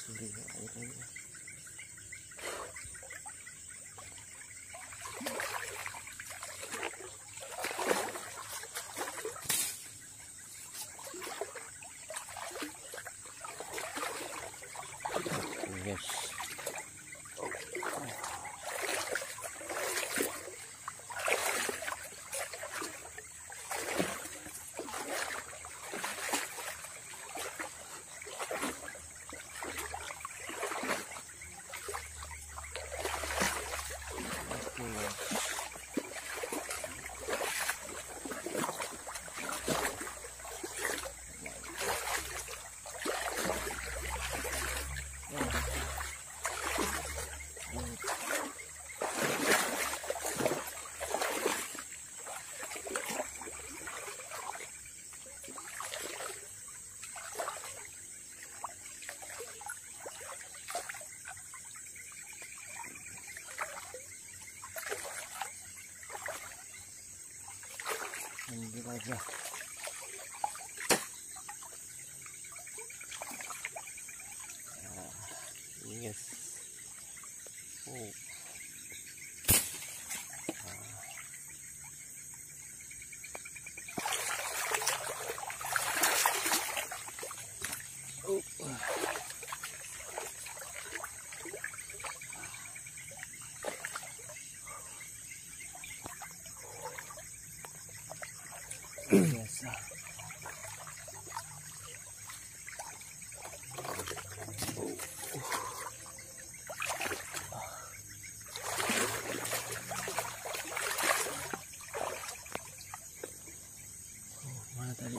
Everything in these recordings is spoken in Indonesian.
Sendiri. Ambil aja biasa Oh, mana tadi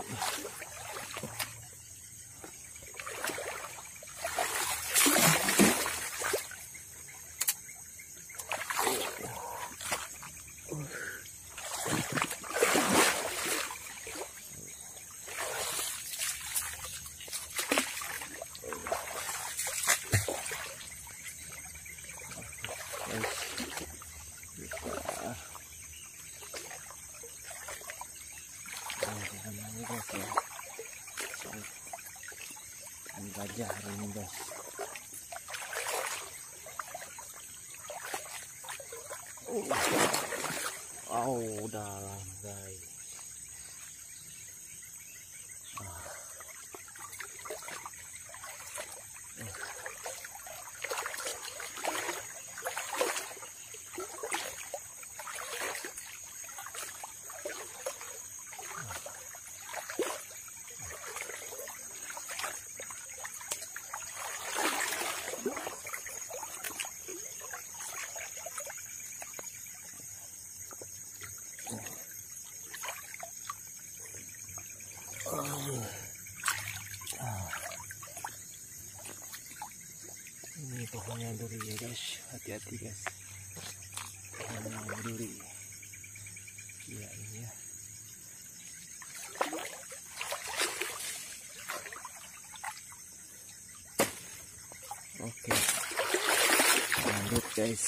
guys bisa Nah, kita mau guys ya Soal gajah hari ini guys oh, oh dalam guys pohonnya duri ya guys hati-hati guys. Pohonnya duri iya ini ya. Oke. Lanjut guys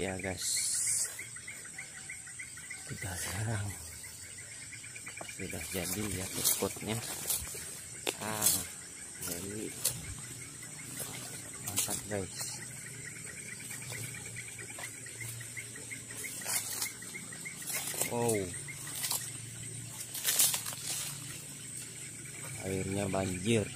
ya guys. Kita sekarang sudah jadi ya spotnya. Ah jadi. Mantap guys. Wow. Airnya banjir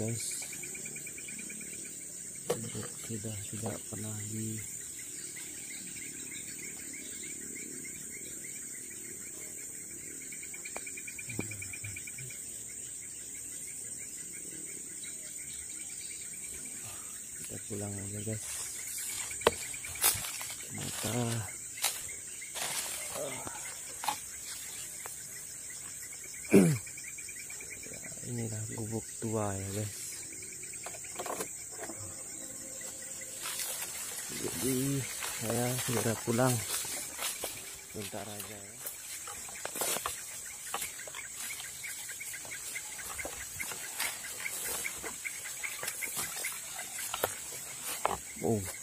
guys. Bubuk sudah tidak pernah di kita pulang aja guys. Mata inilah gubuk tua ya guys jadi saya segera pulang. Bentar aja ya. Oh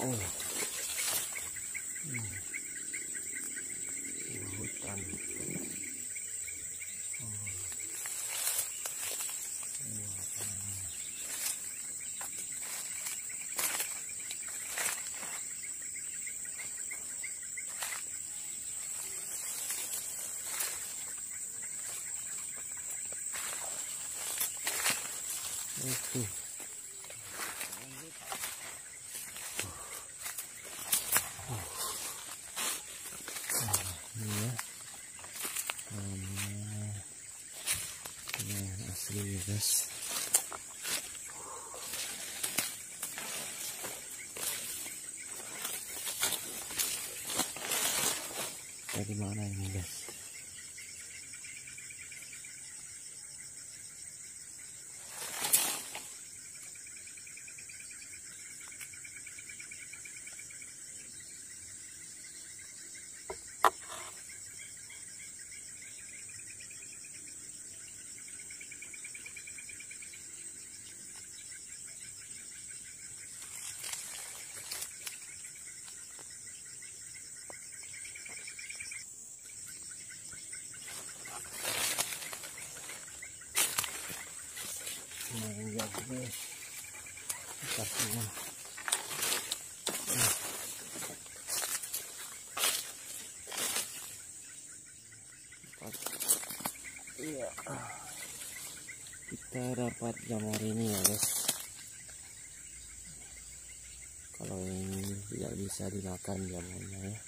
oh Hmm. Hutan oh ya. Ini, ini yang asli ya guys. Dari ini guys? Kita dapat jamur ini ya guys. Kalau ini tidak bisa dimakan jamurnya ya.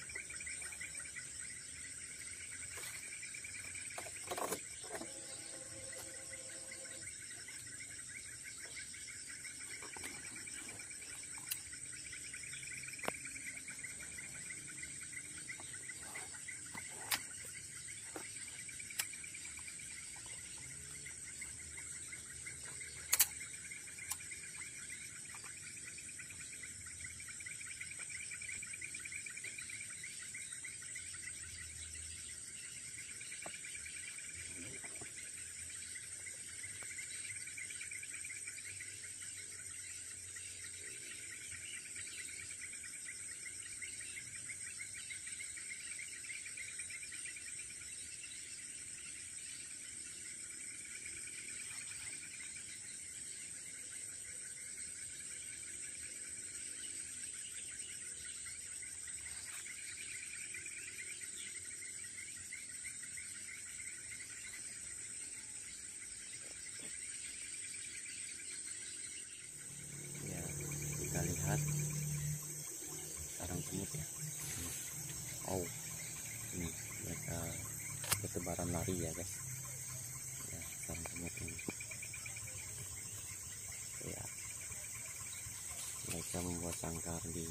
sangkar di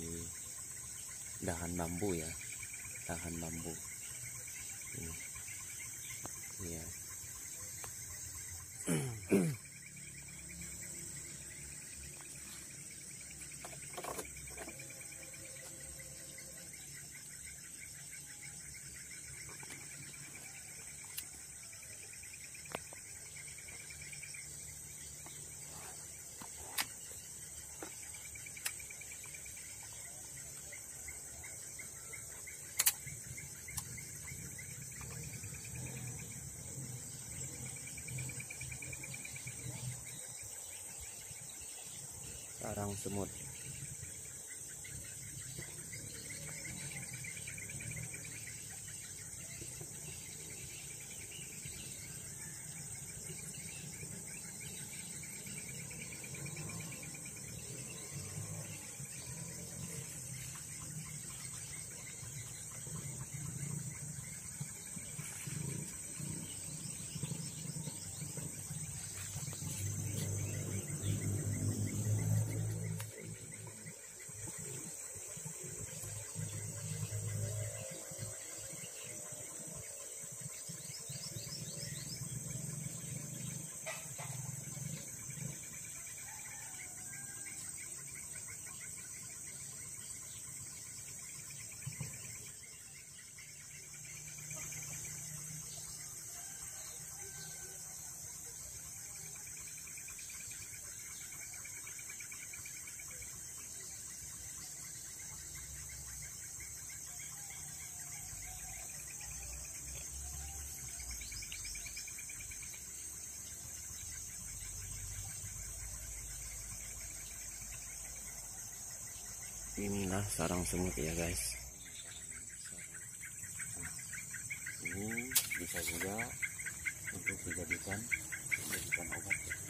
dahan bambu ya. Dahan bambu. Ini ya sarang semut inilah sarang semut ya guys ini bisa juga untuk dijadikan dijadikan obat ya.